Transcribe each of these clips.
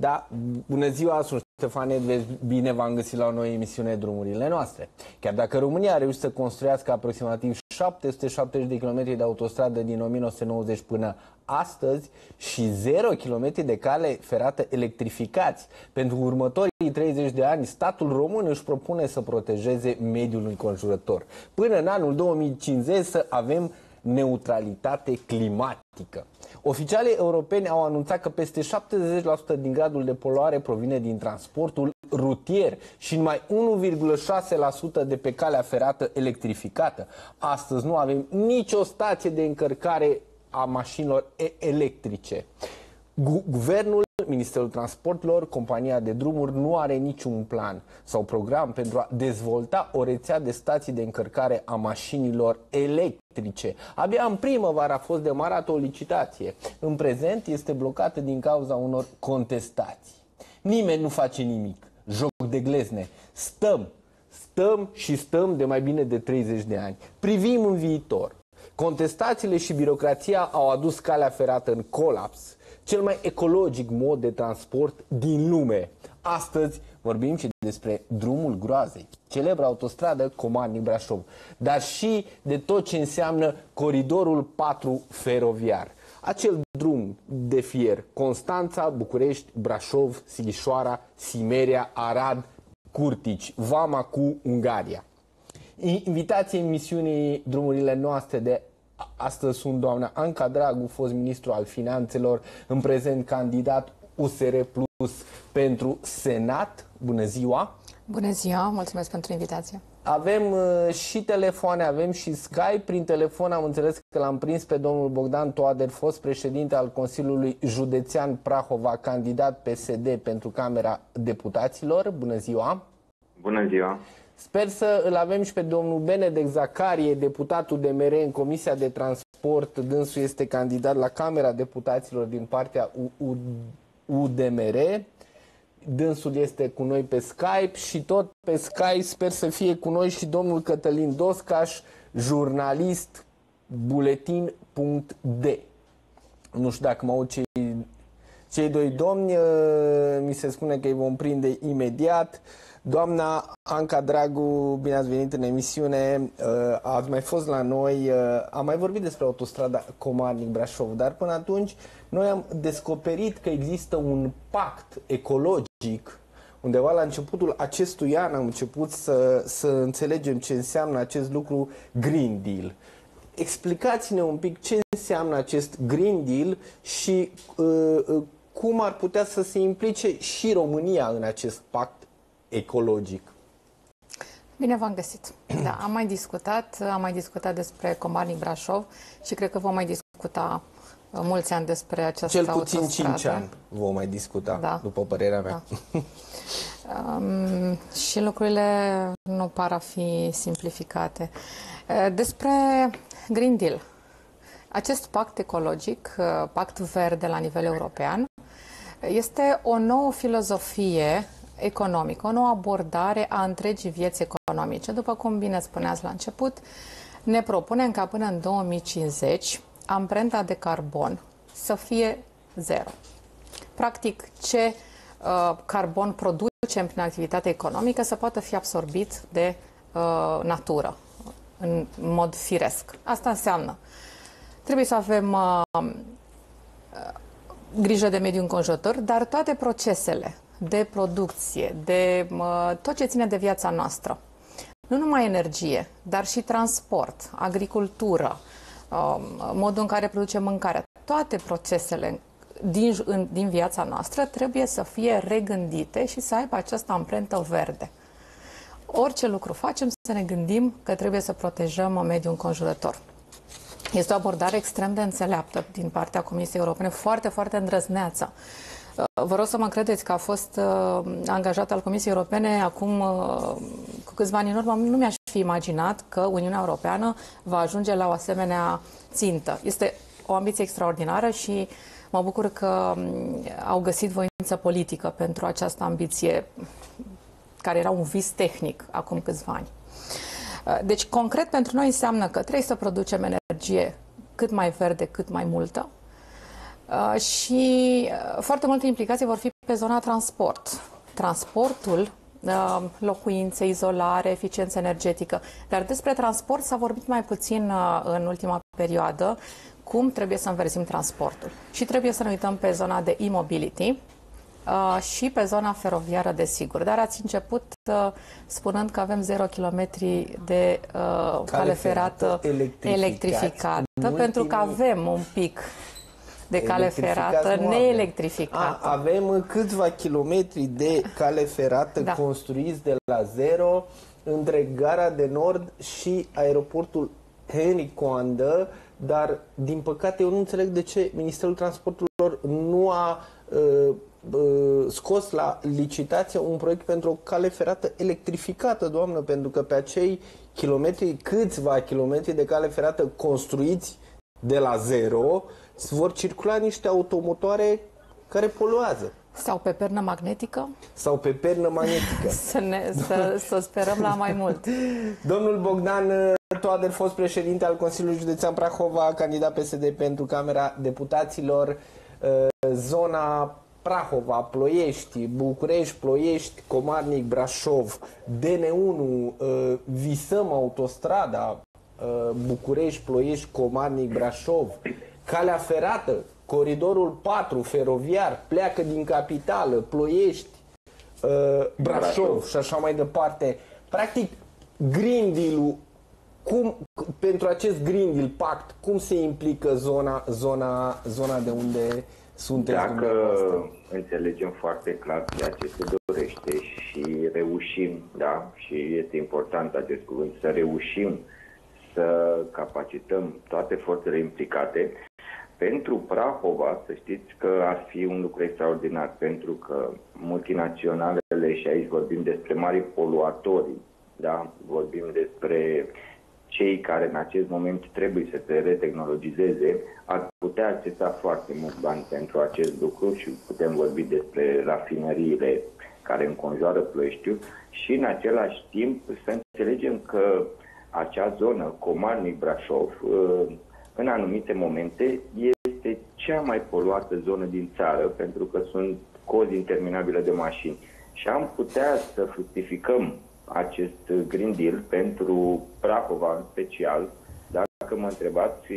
Da, bună ziua, sunt Ștefan Edvez, bine v-am găsit la o nouă emisiune Drumurile noastre. Chiar dacă România a reușit să construiască aproximativ 770 de km de autostradă din 1990 până astăzi și 0 km de cale ferată electrificați, pentru următorii 30 de ani, statul român își propune să protejeze mediul înconjurător. Până în anul 2050 să avem neutralitate climatică. Oficialii europeni au anunțat că peste 70% din gradul de poluare provine din transportul rutier și numai 1,6% de pe calea ferată electrificată. Astăzi nu avem nicio stație de încărcare a mașinilor electrice. Guvernul, Ministerul Transportelor, compania de drumuri nu are niciun plan sau program pentru a dezvolta o rețea de stații de încărcare a mașinilor electrice. Abia în primăvară a fost demarată o licitație. În prezent este blocată din cauza unor contestații. Nimeni nu face nimic. Joc de glezne. Stăm, stăm și stăm de mai bine de 30 de ani. Privim în viitor. Contestațiile și birocrația au adus calea ferată în colaps cel mai ecologic mod de transport din lume. Astăzi vorbim și despre drumul groazei, celebra autostradă Comarnic-Brașov, dar și de tot ce înseamnă coridorul 4 feroviar. Acel drum de fier, Constanța, București, Brașov, Sighișoara, Simeria, Arad, Curtici, Vama cu Ungaria. Invitație emisiunii Drumurile noastre de Astăzi sunt doamna Anca Dragu, fost ministru al finanțelor, în prezent candidat USR Plus pentru Senat. Bună ziua! Bună ziua, mulțumesc pentru invitație. Avem uh, și telefoane, avem și Skype. Prin telefon am înțeles că l-am prins pe domnul Bogdan Toader, fost președinte al Consiliului Județean Prahova, candidat PSD pentru Camera Deputaților. Bună ziua! Bună ziua! Sper să îl avem și pe domnul Benedek Zacarie, deputatul de mere în Comisia de Transport. Dânsul este candidat la Camera Deputaților din partea UDMR. Dânsul este cu noi pe Skype și tot pe Skype sper să fie cu noi și domnul Cătălin Doscaș, jurnalist buletin.d. Nu știu dacă mă aud cei, cei doi domni, mi se spune că îi vom prinde imediat. Doamna Anca Dragu, bine ați venit în emisiune. Uh, ați mai fost la noi, uh, am mai vorbit despre autostrada Comarnic-Brașov, dar până atunci noi am descoperit că există un pact ecologic Undeva la începutul acestui an am început să, să înțelegem ce înseamnă acest lucru Green Deal. Explicați-ne un pic ce înseamnă acest Green Deal și uh, uh cum ar putea să se implice și România în acest pact ecologic. Bine v-am găsit. Da, am mai discutat, am mai discutat despre Comarnic Brașov și cred că vom mai discuta uh, mulți ani despre această Cel puțin autostradă. 5 ani vom mai discuta, da. după părerea mea. Da. um, și lucrurile nu par a fi simplificate. Uh, despre Green Deal. Acest pact ecologic, uh, pact verde la nivel european, este o nouă filozofie economică, o nouă abordare a întregii vieți economice. După cum bine spuneați la început, ne propunem ca până în 2050 amprenta de carbon să fie zero. Practic, ce uh, carbon producem prin activitate economică să poată fi absorbit de uh, natură, în mod firesc. Asta înseamnă trebuie să avem uh, uh grijă de mediul înconjurător, dar toate procesele de producție, de uh, tot ce ține de viața noastră. Nu numai energie, dar și transport, agricultură, uh, modul în care producem mâncarea. Toate procesele din, în, din viața noastră trebuie să fie regândite și să aibă această amprentă verde. Orice lucru facem, să ne gândim că trebuie să protejăm mediul înconjurător. Este o abordare extrem de înțeleaptă din partea Comisiei Europene, foarte, foarte îndrăzneață. Uh, vă rog să mă credeți că a fost uh, angajat al Comisiei Europene acum uh, cu câțiva ani în urmă. Nu mi-aș fi imaginat că Uniunea Europeană va ajunge la o asemenea țintă. Este o ambiție extraordinară și mă bucur că um, au găsit voință politică pentru această ambiție care era un vis tehnic acum câțiva ani. Uh, deci, concret, pentru noi înseamnă că trebuie să producem energie cât mai verde, cât mai multă, Uh, și uh, foarte multe implicații vor fi pe zona transport. Transportul uh, locuințe, izolare, eficiență energetică. Dar despre transport s-a vorbit mai puțin în ultima perioadă, cum trebuie să înverzim transportul. Și trebuie să ne uităm pe zona de e-mobility, Uh, și pe zona feroviară, desigur. Dar ați început uh, spunând că avem 0 km de uh, cale ferată electrificată, pentru că avem un pic de cale ferată neelectrificată. A, avem câțiva kilometri de cale ferată da. construiți de la zero între gara de nord și aeroportul Henry Coandă, dar din păcate eu nu înțeleg de ce Ministerul Transporturilor nu a uh, scos la licitație un proiect pentru o cale ferată electrificată, doamnă, pentru că pe acei kilometri, câțiva kilometri de cale ferată construiți de la zero, vor circula niște automotoare care poluează. Sau pe pernă magnetică? Sau pe pernă magnetică. să, ne, să, să sperăm la mai mult. Domnul Bogdan Toader, fost președinte al Consiliului Județean Prahova, candidat PSD pentru Camera Deputaților, zona Prahova, Ploiești, București, Ploiești, Comarnic, Brașov, DN1, uh, visăm autostrada uh, București, Ploiești, Comarnic, Brașov, calea ferată, coridorul 4 feroviar, pleacă din capitală, Ploiești, uh, Brașov. Și așa mai departe. Practic, Green Deal-ul cum, pentru acest Green Deal Pact, cum se implică zona, zona, zona de unde sunteți Dacă înțelegem foarte clar ceea ce se dorește și reușim, da, și este important acest cuvânt, să reușim să capacităm toate forțele implicate, pentru Prahova, să știți că ar fi un lucru extraordinar, pentru că multinaționalele, și aici vorbim despre mari poluatori, da? vorbim despre cei care în acest moment trebuie să se retehnologizeze ar putea accesa foarte mult bani pentru acest lucru și putem vorbi despre rafinăriile care înconjoară Ploieștiul și în același timp să înțelegem că acea zonă, Comarnic-Brașov, uh, în anumite momente este cea mai poluată zonă din țară pentru că sunt cozi interminabile de mașini. Și am putea să fructificăm acest Green Deal pentru Prahova în special, dacă mă întrebați,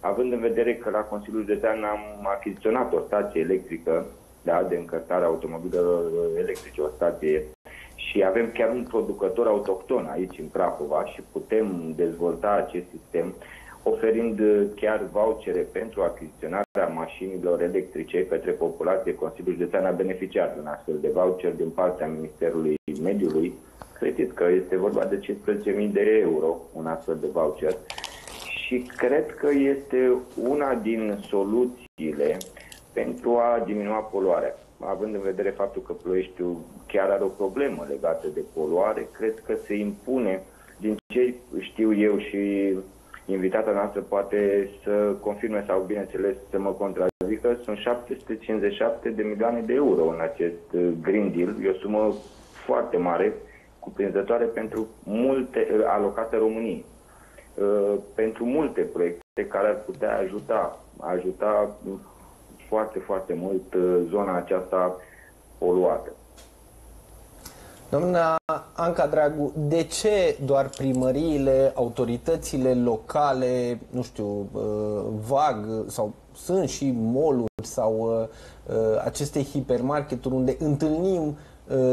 având în vedere că la Consiliul Județean am achiziționat o stație electrică da, de încărcare automobilelor electrice, o stație și avem chiar un producător autohton aici în Prahova și putem dezvolta acest sistem oferind chiar vouchere pentru achiziționarea mașinilor electrice către populație. Consiliul Județean a beneficiat de un astfel de voucher din partea Ministerului Mediului Credeți că este vorba de 15.000 de euro, un astfel de voucher. Și cred că este una din soluțiile pentru a diminua poluarea. Având în vedere faptul că Ploieștiul chiar are o problemă legată de poluare, cred că se impune, din ce știu eu și invitata noastră poate să confirme sau, bineînțeles, să mă contrazică, sunt 757 de milioane de euro în acest Green Deal. E o sumă foarte mare cuprinzătoare pentru multe, alocate României, uh, pentru multe proiecte care ar putea ajuta, ajuta foarte, foarte mult uh, zona aceasta poluată. Doamna Anca Dragu, de ce doar primăriile, autoritățile locale, nu știu, uh, vag sau sunt și moluri sau aceste hipermarketuri unde întâlnim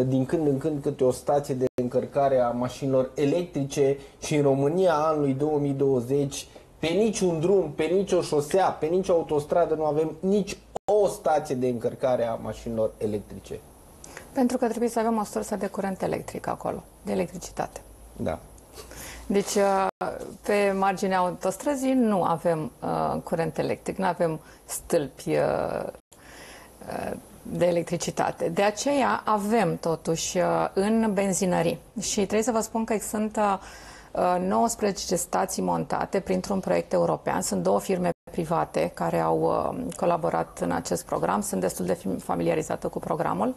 din când în când câte o stație de încărcare a mașinilor electrice și în România anului 2020 pe niciun drum, pe nicio șosea, pe nicio autostradă nu avem nici o stație de încărcare a mașinilor electrice. Pentru că trebuie să avem o sursă de curent electric acolo, de electricitate. Da. Deci, uh, pe marginea autostrăzii nu avem uh, curent electric, nu avem stâlpi uh, uh, de electricitate. De aceea avem totuși uh, în benzinării și trebuie să vă spun că sunt 19 uh, stații montate printr-un proiect european. Sunt două firme private care au uh, colaborat în acest program. Sunt destul de familiarizată cu programul.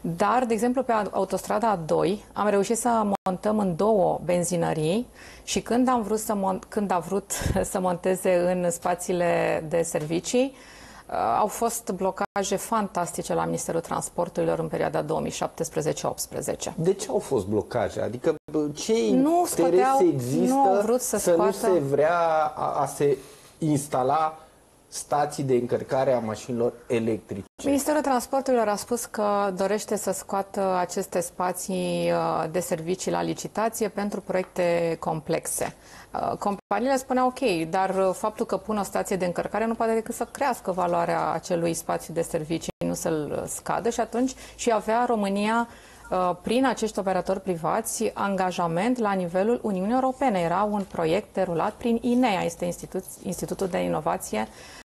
Dar, de exemplu, pe autostrada 2 am reușit să montăm în două benzinării și când am vrut să, mon- când a vrut să monteze în spațiile de servicii, au fost blocaje fantastice la Ministerul Transporturilor în perioada 2017-18. De ce au fost blocaje? Adică ce nu interes există nu au vrut să, să scoată... nu se vrea a, a se instala stații de încărcare a mașinilor electrice. Ministerul Transporturilor a spus că dorește să scoată aceste spații uh, de servicii la licitație pentru proiecte complexe. Uh, companiile spuneau ok, dar uh, faptul că pun o stație de încărcare nu poate decât să crească valoarea acelui spațiu de servicii, nu să-l scadă și atunci și avea România prin acești operatori privați angajament la nivelul Uniunii Europene. Era un proiect derulat prin INEA, este Institut, Institutul de Inovație uh,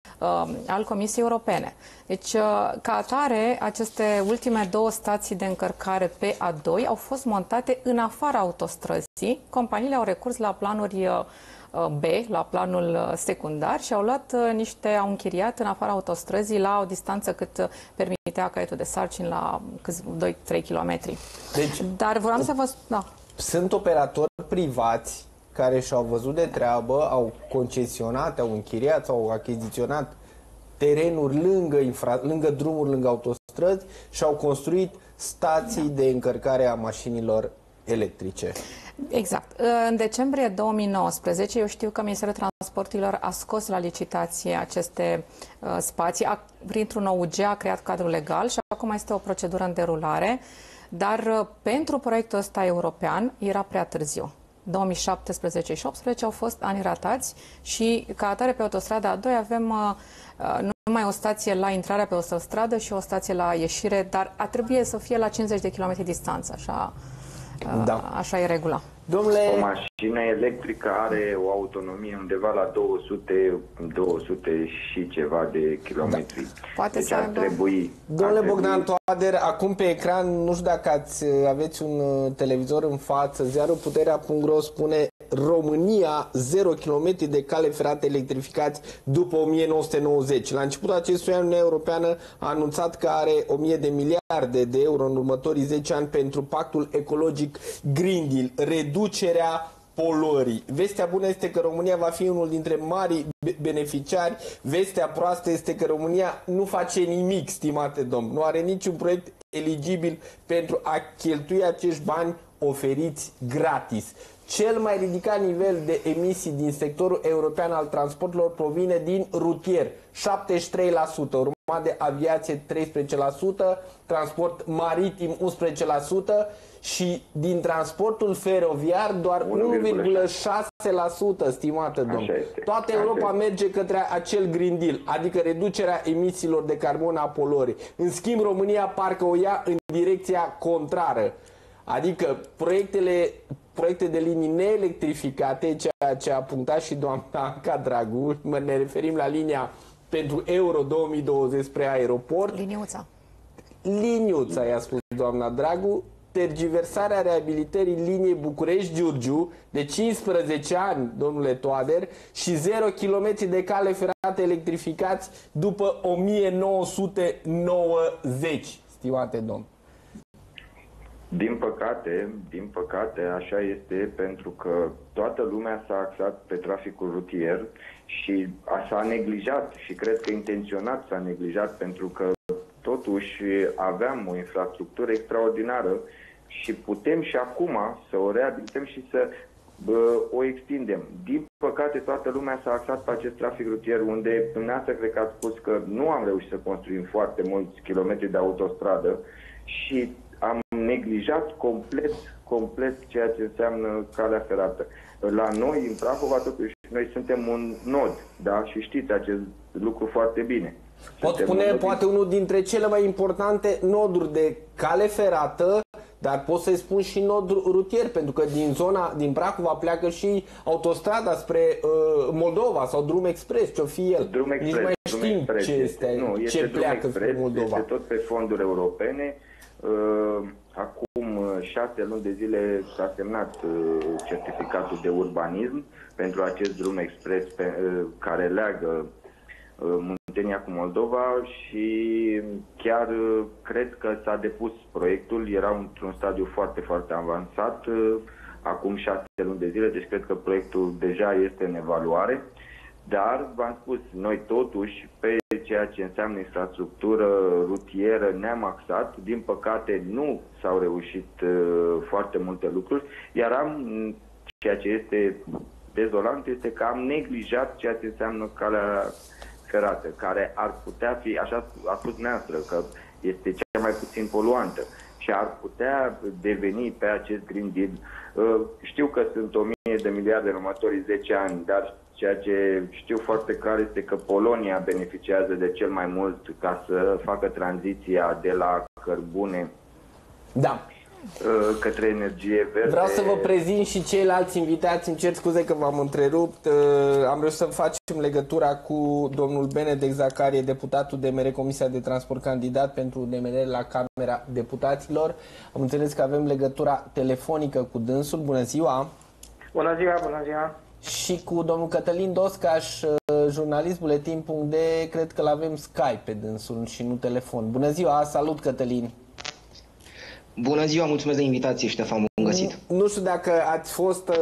al Comisiei Europene. Deci, uh, ca atare, aceste ultime două stații de încărcare pe A2 au fost montate în afara autostrăzii. Companiile au recurs la planuri uh, B, la planul uh, secundar și au luat uh, niște, au închiriat în afara autostrăzii la o distanță cât uh, permitea caietul de sarcini la 2-3 km. Deci, Dar vreau să vă... Da. Sunt operatori privați care și-au văzut de treabă, au concesionat, au închiriat sau au achiziționat terenuri lângă, infra, lângă drumuri, lângă autostrăzi și au construit stații de încărcare a mașinilor electrice. Exact. În decembrie 2019, eu știu că Ministerul Transporturilor a scos la licitație aceste uh, spații, a, printr-un OUG a creat cadrul legal și acum este o procedură în derulare, dar uh, pentru proiectul ăsta european era prea târziu. 2017 și 2018 au fost ani ratați și ca atare pe autostrada A2 avem uh, uh, nu numai o stație la intrarea pe o stradă și o stație la ieșire, dar a trebuie să fie la 50 de km distanță, așa, uh, da. așa e regula. Domnule... O mașină electrică are o autonomie undeva la 200, 200 și ceva de kilometri. Da. Poate deci să ar trebui... Domnule ar Bogdan Toader, acum pe ecran, nu știu dacă ați, aveți un uh, televizor în față, ziarul spune România 0 km de cale ferată electrificați după 1990. La începutul acestui an, Uniunea Europeană a anunțat că are 1000 de miliarde de euro în următorii 10 ani pentru pactul ecologic Green Deal, reducerea poluării. Vestea bună este că România va fi unul dintre mari beneficiari. Vestea proastă este că România nu face nimic, stimate domn. Nu are niciun proiect eligibil pentru a cheltui acești bani oferiți gratis. Cel mai ridicat nivel de emisii din sectorul european al transporturilor provine din rutier, 73%, urmat de aviație 13%, transport maritim 11% și din transportul feroviar doar 1,6%, stimată domn. Toată Europa merge către acel Green Deal, adică reducerea emisiilor de carbon a poluării. În schimb, România parcă o ia în direcția contrară. Adică proiectele proiecte de linii neelectrificate, ceea ce a punctat și doamna Anca Dragu, ne referim la linia pentru Euro 2020 spre aeroport. Liniuța. Liniuța, i-a spus doamna Dragu, tergiversarea reabilitării liniei București-Giurgiu de 15 ani, domnule Toader, și 0 km de cale ferată electrificați după 1990, stimate domn. Din păcate, din păcate, așa este pentru că toată lumea s-a axat pe traficul rutier și s-a neglijat și cred că intenționat s-a neglijat pentru că totuși aveam o infrastructură extraordinară și putem și acum să o reabilităm și să bă, o extindem. Din păcate, toată lumea s-a axat pe acest trafic rutier, unde dumneavoastră cred că ați spus că nu am reușit să construim foarte mulți kilometri de autostradă și am neglijat complet, complet ceea ce înseamnă calea ferată. La noi, în Prahova, totuși, noi suntem un nod, da? Și știți acest lucru foarte bine. Pot spune, un poate unul dintre cele mai importante noduri de cale ferată, dar pot să-i spun și nod rutier, pentru că din zona, din Prahova pleacă și autostrada spre uh, Moldova sau drum expres, ce-o fi el. Drum expres, Nici mai știm ce este, nu, este ce pleacă expres, spre Moldova. Este tot pe fonduri europene. Uh, acum uh, șase luni de zile s-a semnat uh, certificatul de urbanism pentru acest drum expres pe, care leagă Muntenia cu Moldova și chiar cred că s-a depus proiectul, era într-un stadiu foarte, foarte avansat, acum șase luni de zile, deci cred că proiectul deja este în evaluare, dar v-am spus, noi totuși pe ceea ce înseamnă infrastructură rutieră ne-am axat. Din păcate nu s-au reușit uh, foarte multe lucruri, iar am, ceea ce este dezolant, este că am neglijat ceea ce înseamnă calea ferată, care ar putea fi, așa a spus neastră, că este cea mai puțin poluantă și ar putea deveni pe acest Green Deal. Uh, știu că sunt 1000 de miliarde în următorii 10 ani, dar ceea ce știu foarte clar este că Polonia beneficiază de cel mai mult ca să facă tranziția de la cărbune da. Uh, către energie verde. Vreau să vă prezint și ceilalți invitați, îmi cer scuze că v-am întrerupt. Uh, am reușit să facem legătura cu domnul Benedek Zacarie, deputatul DMR, Comisia de Transport, candidat pentru DMR la Camera Deputaților. Am înțeles că avem legătura telefonică cu dânsul. Bună ziua! Bună ziua, bună ziua! Și cu domnul Cătălin Doscaș, uh, jurnalist buletin.de, cred că l-avem Skype pe dânsul și nu telefon. Bună ziua, salut Cătălin! Bună ziua, mulțumesc de invitație, Ștefan, bun găsit. Nu, nu știu dacă ați fost uh,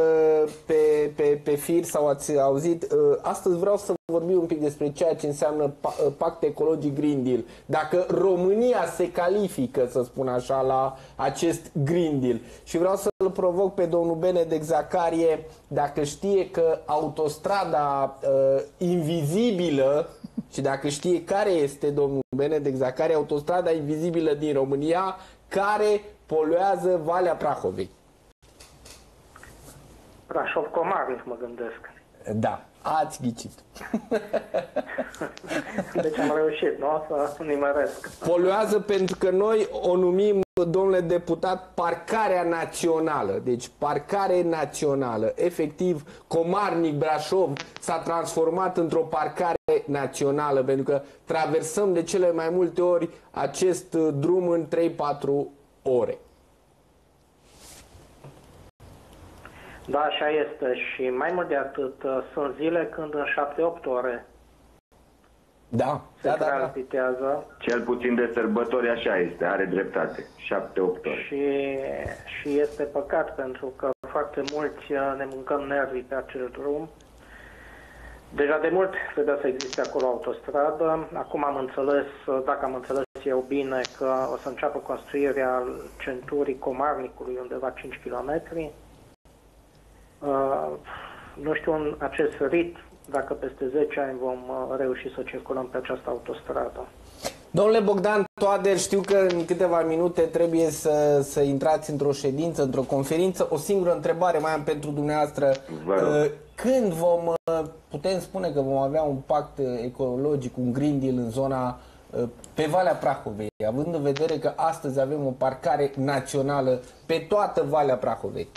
pe, pe, pe fir sau ați auzit. Uh, astăzi vreau să vorbim un pic despre ceea ce înseamnă uh, Pact Ecologic Green Deal. Dacă România se califică, să spun așa, la acest Green Deal. Și vreau să-l provoc pe domnul Benedek Zacarie dacă știe că autostrada uh, invizibilă și dacă știe care este domnul Benedek Zacarie, autostrada invizibilă din România, care poluează Valea Prahovei. Brașov Comarnic, mă gândesc. Da, ați ghicit. deci am reușit, nu? Să nimeresc. Poluează pentru că noi o numim, domnule deputat, parcarea națională. Deci parcare națională. Efectiv, Comarnic Brașov s-a transformat într-o parcare națională pentru că traversăm de cele mai multe ori acest drum în 3-4 ore. Da, așa este și mai mult de atât, uh, sunt zile când în 7-8 ore da, se da, transitează. Da, da. Cel puțin de sărbători așa este, are dreptate, 7-8 ore. Și, și este păcat pentru că foarte mulți uh, ne mâncăm nervii pe acel drum. Deja de mult trebuia să existe acolo autostradă. Acum am înțeles, uh, dacă am înțeles eu bine, că o să înceapă construirea centurii Comarnicului undeva 5 km Uh, nu știu în acest rit dacă peste 10 ani vom uh, reuși să circulăm pe această autostradă. Domnule Bogdan Toader, știu că în câteva minute trebuie să, să intrați într-o ședință, într-o conferință. O singură întrebare mai am pentru dumneavoastră. Uh, când vom, putem spune că vom avea un pact ecologic, un Green Deal în zona pe Valea Prahovei, având în vedere că astăzi avem o parcare națională pe toată Valea Prahovei?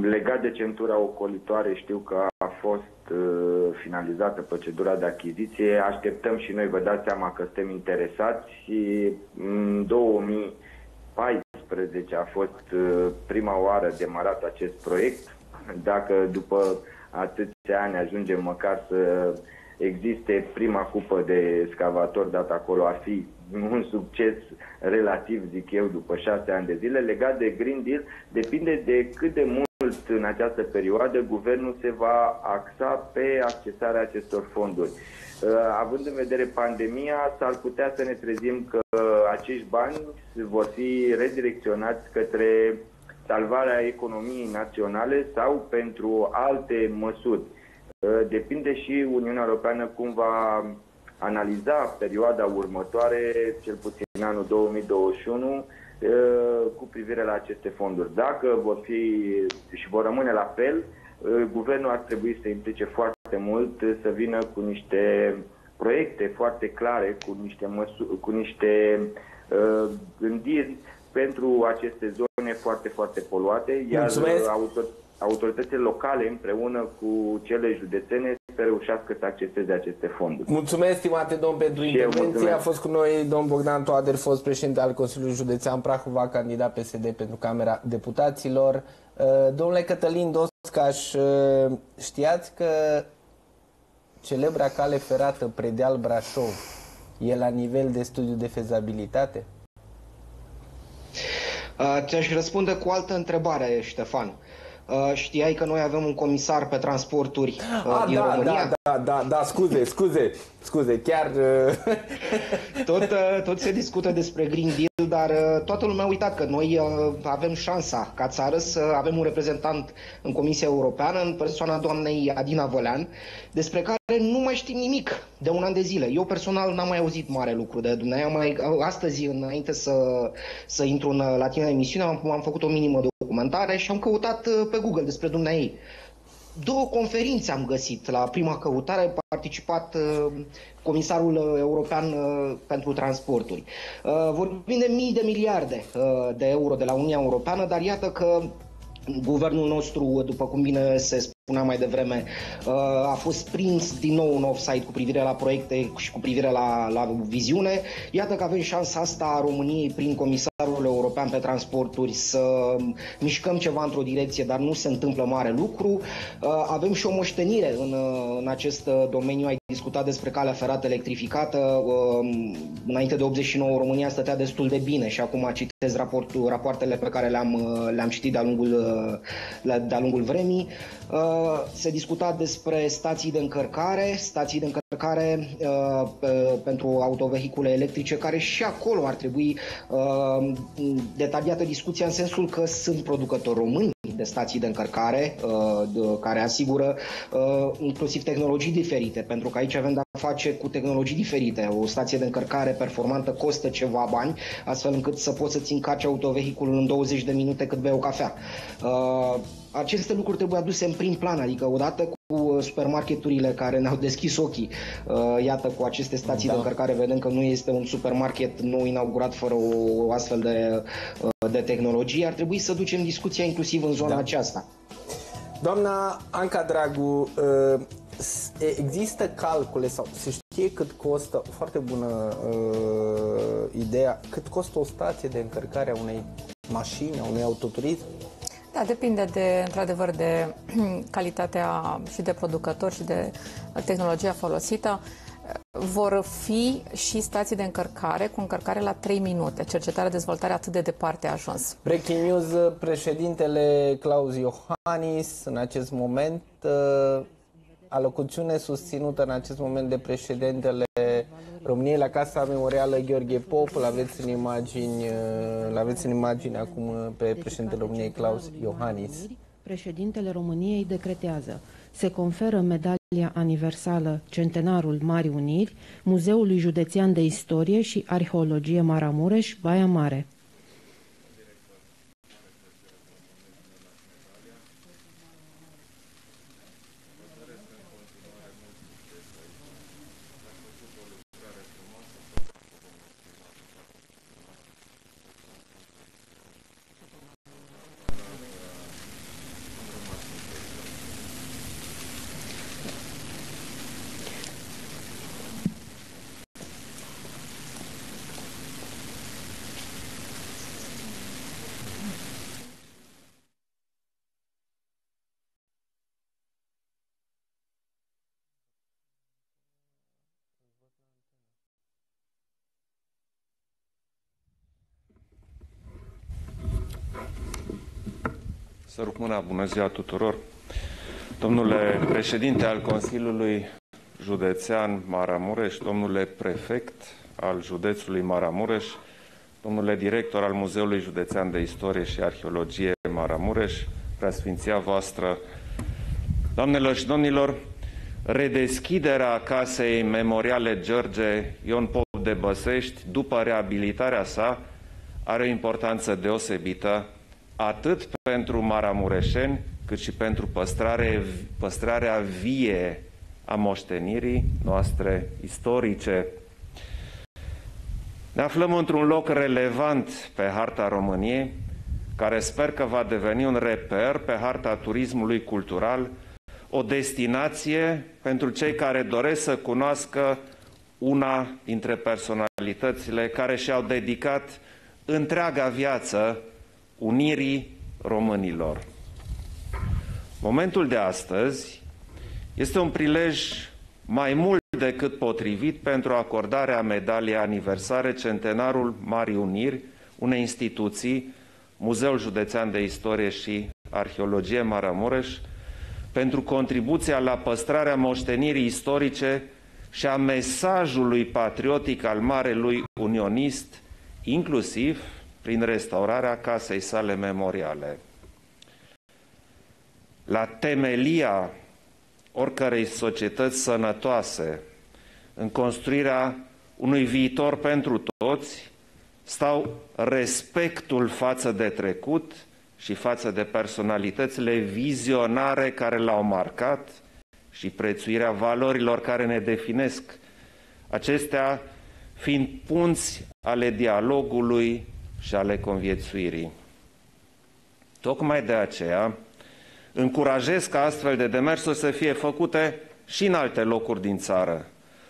Legat de centura ocolitoare, știu că a fost uh, finalizată procedura de achiziție. Așteptăm și noi, vă dați seama că suntem interesați și în 2014 a fost uh, prima oară demarat acest proiect. Dacă după atâția ani ajungem măcar să existe prima cupă de scavator dat acolo, ar fi un succes relativ, zic eu, după șase ani de zile. Legat de Green Deal, depinde de cât de mult în această perioadă guvernul se va axa pe accesarea acestor fonduri. Uh, având în vedere pandemia, s-ar putea să ne trezim că acești bani vor fi redirecționați către salvarea economiei naționale sau pentru alte măsuri. Uh, depinde și Uniunea Europeană cum va analiza perioada următoare, cel puțin în anul 2021, cu privire la aceste fonduri. Dacă vor fi și vor rămâne la fel, guvernul ar trebui să implice foarte mult, să vină cu niște proiecte foarte clare, cu niște, măsuri, cu niște uh, gândiri pentru aceste zone foarte, foarte poluate, iar autor, autoritățile locale împreună cu cele județene să reușească să acceseze aceste fonduri. Mulțumesc, stimate domn, pentru și intervenție. A fost cu noi domn Bogdan Toader, fost președinte al Consiliului Județean Prahova, candidat PSD pentru Camera Deputaților. Uh, domnule Cătălin Doscaș, uh, știați că celebra cale ferată Predeal Brașov e la nivel de studiu de fezabilitate? Uh, ți-aș răspunde cu altă întrebare, Ștefan. Uh, știai că noi avem un comisar pe transporturi uh, ah, din da, România? Da, da, da, da, scuze, scuze, scuze, chiar... Uh... tot, uh, tot se discută despre Green Deal, dar uh, toată lumea a uitat că noi uh, avem șansa ca țară să avem un reprezentant în Comisia Europeană, în persoana doamnei Adina Vălean, despre care nu mai știm nimic de un an de zile. Eu personal n-am mai auzit mare lucru de dumneavoastră. Mai, astăzi, înainte să, să intru în, la tine în emisiune, am, am făcut o minimă documentare și am căutat uh, pe Google despre dumneavoastră. Două conferințe am găsit la prima căutare, a participat uh, Comisarul uh, European uh, pentru Transporturi. Uh, vorbim de mii de miliarde uh, de euro de la Uniunea Europeană, dar iată că Guvernul nostru, după cum bine se spunea mai devreme, uh, a fost prins din nou în offside cu privire la proiecte și cu privire la, la viziune. Iată că avem șansa asta a României prin Comisarul European pe Transporturi să mișcăm ceva într-o direcție, dar nu se întâmplă mare lucru. Uh, avem și o moștenire în, uh, în acest domeniu. Ai discutat despre calea ferată electrificată. Înainte de 89 România stătea destul de bine și acum citez raportul, rapoartele pe care le-am, le-am citit de-a lungul, de-a lungul vremii se discuta despre stații de încărcare, stații de încărcare uh, pentru autovehicule electrice, care și acolo ar trebui uh, detaliată discuția în sensul că sunt producători români de stații de încărcare uh, de, care asigură uh, inclusiv tehnologii diferite, pentru că aici avem de-a face cu tehnologii diferite. O stație de încărcare performantă costă ceva bani, astfel încât să poți să-ți încarci autovehiculul în 20 de minute cât bei o cafea. Uh, aceste lucruri trebuie aduse în prim plan, adică odată cu uh, supermarketurile care ne-au deschis ochii, uh, iată, cu aceste stații da. de încărcare, vedem că nu este un supermarket nou inaugurat fără o astfel de, uh, de tehnologie, ar trebui să ducem discuția inclusiv în zona da. aceasta. Doamna Anca Dragu, există calcule sau se știe cât costă, foarte bună uh, ideea, cât costă o stație de încărcare a unei mașini, a unui autoturism? Da, depinde de, într-adevăr, de calitatea și de producător și de tehnologia folosită. Vor fi și stații de încărcare cu încărcare la 3 minute. Cercetarea, dezvoltare atât de departe a ajuns. Breaking news, președintele Claus Iohannis în acest moment alocuțiune susținută în acest moment de președintele României la Casa Memorială Gheorghe Pop, îl aveți în imagini, îl aveți în imagini acum pe președintele României Claus Iohannis. Președintele României decretează se conferă medalia aniversală Centenarul Marii Uniri Muzeului Județean de Istorie și Arheologie Maramureș, Baia Mare. Să rup mâna, bună ziua tuturor. Domnule președinte al Consiliului Județean Maramureș, domnule prefect al județului Maramureș, domnule director al Muzeului Județean de Istorie și Arheologie Maramureș, preasfinția voastră, doamnelor și domnilor, redeschiderea casei memoriale George Ion Pop de Băsești, după reabilitarea sa, are o importanță deosebită atât pentru maramureșeni, cât și pentru păstrare, păstrarea vie a moștenirii noastre istorice. Ne aflăm într-un loc relevant pe harta României, care sper că va deveni un reper pe harta turismului cultural, o destinație pentru cei care doresc să cunoască una dintre personalitățile care și-au dedicat întreaga viață unirii românilor. Momentul de astăzi este un prilej mai mult decât potrivit pentru acordarea medaliei aniversare Centenarul Marii Uniri, unei instituții, Muzeul Județean de Istorie și Arheologie Maramureș, pentru contribuția la păstrarea moștenirii istorice și a mesajului patriotic al Marelui Unionist, inclusiv prin restaurarea casei sale memoriale. La temelia oricărei societăți sănătoase, în construirea unui viitor pentru toți, stau respectul față de trecut și față de personalitățile vizionare care l-au marcat și prețuirea valorilor care ne definesc, acestea fiind punți ale dialogului și ale conviețuirii. Tocmai de aceea, încurajez ca astfel de demersuri să fie făcute și în alte locuri din țară.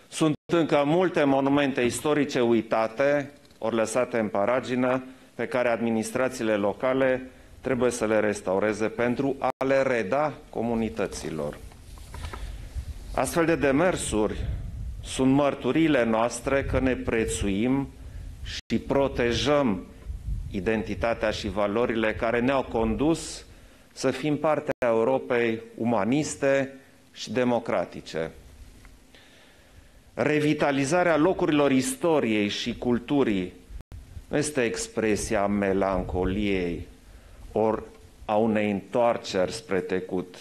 Sunt încă multe monumente istorice uitate, ori lăsate în paragină, pe care administrațiile locale trebuie să le restaureze pentru a le reda comunităților. Astfel de demersuri sunt mărturile noastre că ne prețuim și protejăm identitatea și valorile care ne-au condus să fim partea Europei umaniste și democratice. Revitalizarea locurilor istoriei și culturii nu este expresia melancoliei ori a unei întoarceri spre trecut,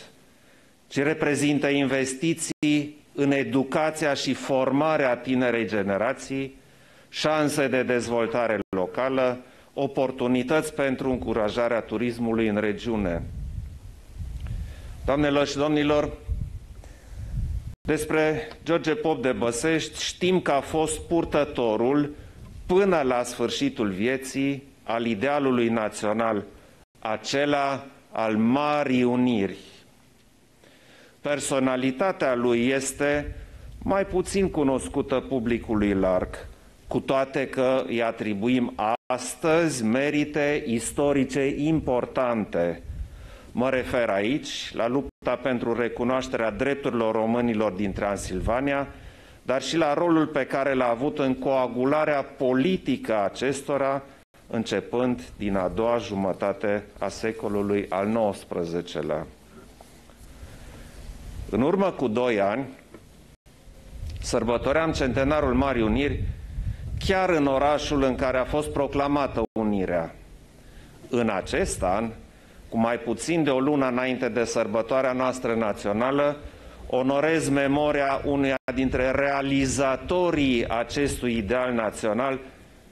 ci reprezintă investiții în educația și formarea tinerei generații, șanse de dezvoltare locală, oportunități pentru încurajarea turismului în regiune. Doamnelor și domnilor, despre George Pop de Băsești știm că a fost purtătorul până la sfârșitul vieții al idealului național, acela al Marii Uniri. Personalitatea lui este mai puțin cunoscută publicului larg, cu toate că îi atribuim astăzi merite istorice importante. Mă refer aici la lupta pentru recunoașterea drepturilor românilor din Transilvania, dar și la rolul pe care l-a avut în coagularea politică a acestora, începând din a doua jumătate a secolului al XIX-lea. În urmă cu doi ani, sărbătoream centenarul Marii Uniri chiar în orașul în care a fost proclamată unirea. În acest an, cu mai puțin de o lună înainte de sărbătoarea noastră națională, onorez memoria unuia dintre realizatorii acestui ideal național,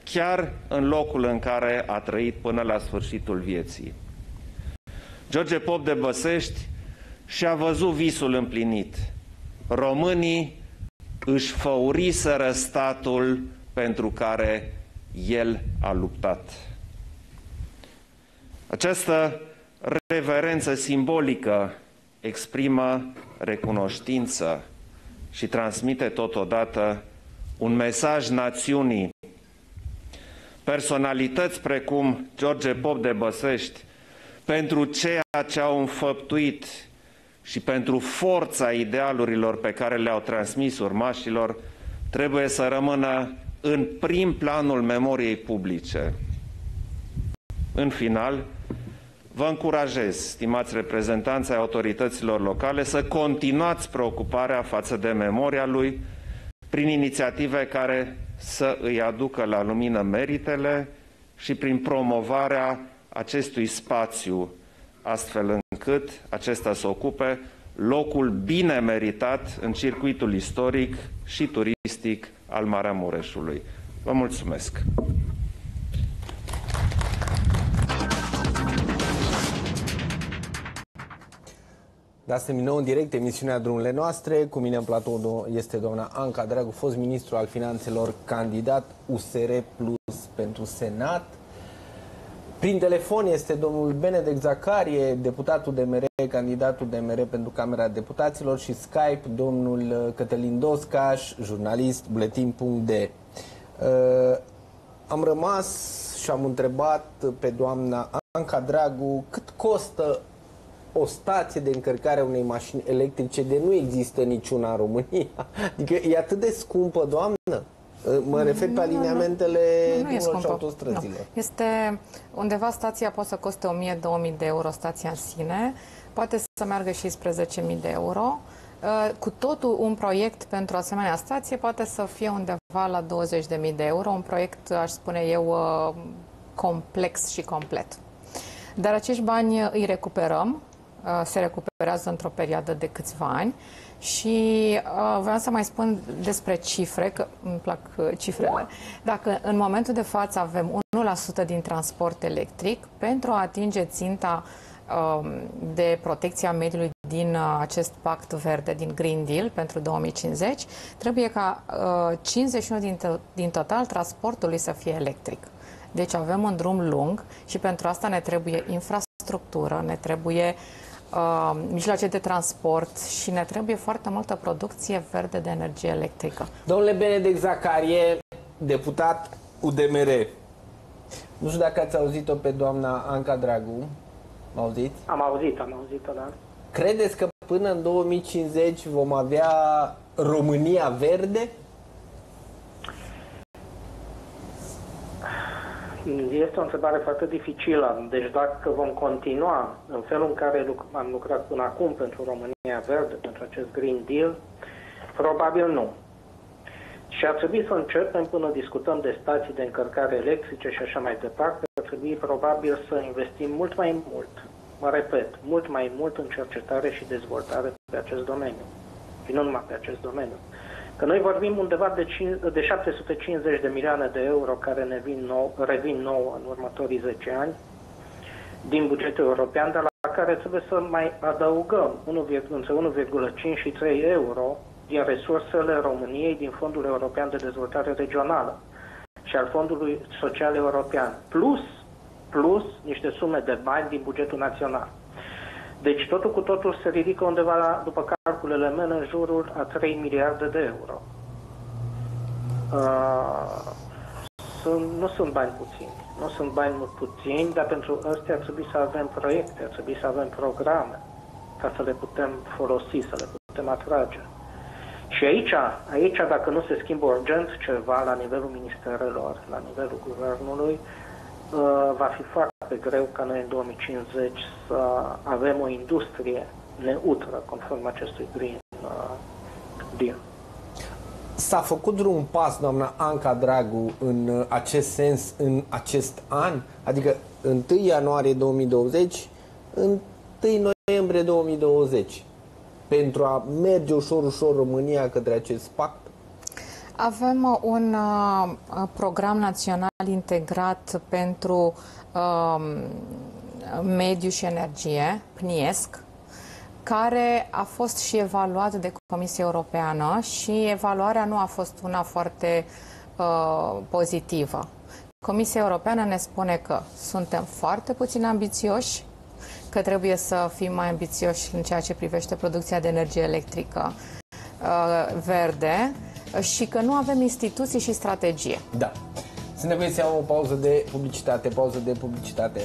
chiar în locul în care a trăit până la sfârșitul vieții. George Pop de Băsești și-a văzut visul împlinit. Românii își făuriseră statul pentru care el a luptat. Această reverență simbolică exprimă recunoștință și transmite totodată un mesaj națiunii. Personalități precum George Pop de Băsești, pentru ceea ce au înfăptuit și pentru forța idealurilor pe care le-au transmis urmașilor, trebuie să rămână în prim planul memoriei publice. În final, vă încurajez, stimați reprezentanți ai autorităților locale, să continuați preocuparea față de memoria lui prin inițiative care să îi aducă la lumină meritele și prin promovarea acestui spațiu, astfel încât acesta să ocupe locul bine meritat în circuitul istoric și turistic al Maramureșului. Vă mulțumesc! Da, suntem nou în direct emisiunea Drumurile noastre. Cu mine în platou este doamna Anca Dragu, fost ministru al finanțelor, candidat USR Plus pentru Senat. Prin telefon este domnul Benedek Zacarie, deputatul DMR, candidatul DMR pentru Camera Deputaților și Skype domnul Cătălin Doscaș, jurnalist buletin.d. Uh, am rămas și am întrebat pe doamna Anca Dragu cât costă o stație de încărcare a unei mașini electrice de nu există niciuna în România. Adică e atât de scumpă, doamnă? Mă refer pe alineamentele nu, nu e și scumpă. autostrăzilor. Nu. Este undeva stația poate să coste 1000-2000 de euro stația în sine, poate să meargă și spre 10.000 de euro. Uh, Cu totul un proiect pentru asemenea stație poate să fie undeva la 20.000 de euro, un proiect, aș spune eu, uh, complex și complet. Dar acești bani îi recuperăm, uh, se recuperează într-o perioadă de câțiva ani și uh, vreau să mai spun despre cifre, că îmi plac uh, cifrele. Dacă în momentul de față avem 1% din transport electric, pentru a atinge ținta um, de protecția mediului din uh, acest pact verde, din Green Deal pentru 2050, trebuie ca uh, 51 din, to- din total transportului să fie electric. Deci avem un drum lung și pentru asta ne trebuie infrastructură, ne trebuie uh, mijloace de transport și ne trebuie foarte multă producție verde de energie electrică. Domnule Benedek Zacarie, deputat UDMR, nu știu dacă ați auzit-o pe doamna Anca Dragu, mă auziți? Am auzit, am auzit-o, da. Credeți că până în 2050 vom avea România verde? Este o întrebare foarte dificilă. Deci dacă vom continua în felul în care luc- am lucrat până acum pentru România Verde, pentru acest Green Deal, probabil nu. Și ar trebui să începem până discutăm de stații de încărcare electrice și așa mai departe, ar trebui probabil să investim mult mai mult, mă repet, mult mai mult în cercetare și dezvoltare pe acest domeniu. Și nu numai pe acest domeniu. Că noi vorbim undeva de, 5, de 750 de milioane de euro care ne vin nou, revin nouă în următorii 10 ani din bugetul european, dar la care trebuie să mai adăugăm 1, între 1,5 și 3 euro din resursele României din Fondul European de Dezvoltare Regională și al Fondului Social European, plus, plus niște sume de bani din bugetul național. Deci totul cu totul se ridică undeva, la, după calculele mele, în jurul a 3 miliarde de euro. Uh, sunt, nu sunt bani puțini. Nu sunt bani mult puțini, dar pentru ăstea ar trebui să avem proiecte, ar trebui să avem programe ca să le putem folosi, să le putem atrage. Și aici, aici, dacă nu se schimbă urgent ceva la nivelul ministerelor, la nivelul guvernului, uh, va fi foarte greu ca noi în 2050 să avem o industrie neutră conform acestui Green uh, Deal. S-a făcut vreun pas, doamna Anca Dragu, în uh, acest sens în acest an? Adică 1 ianuarie 2020, 1 noiembrie 2020, pentru a merge ușor, ușor România către acest pact? Avem uh, un uh, uh, program național integrat pentru uh, mediu și energie, PNIESC, care a fost și evaluat de Comisia Europeană și evaluarea nu a fost una foarte uh, pozitivă. Comisia Europeană ne spune că suntem foarte puțin ambițioși, că trebuie să fim mai ambițioși în ceea ce privește producția de energie electrică uh, verde și că nu avem instituții și strategie. Da. Sunt nevoie să iau o pauză de publicitate, pauză de publicitate.